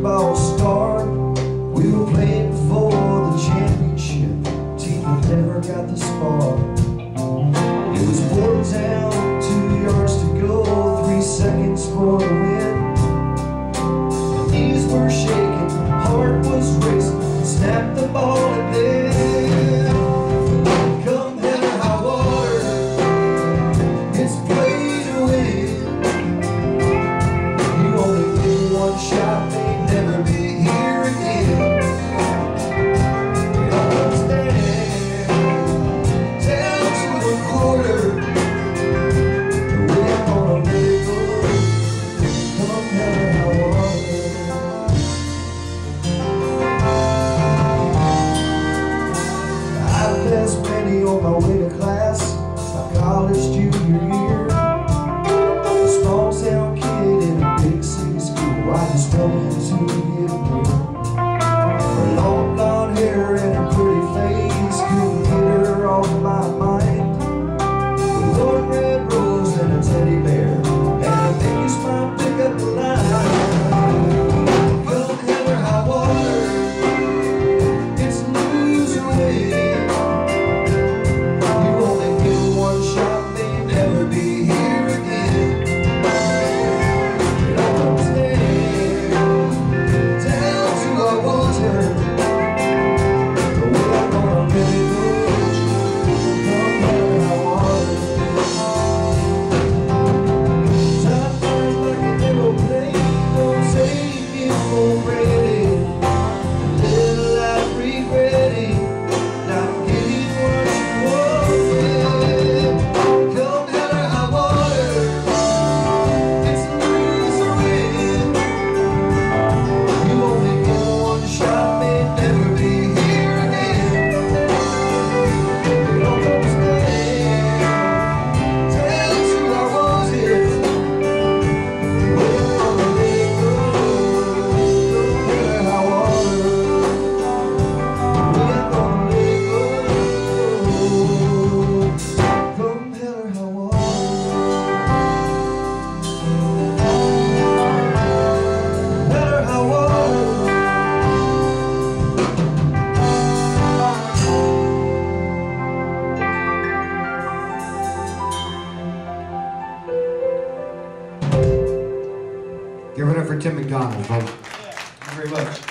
basketball star. We were playing for the championship. Team that never got this far. It was four down, two yards to go, three seconds for the win. Knees were shaking, heart was racing. Snapped the ball at there. Give it up for Tim McDonald, folks. Thank you very much.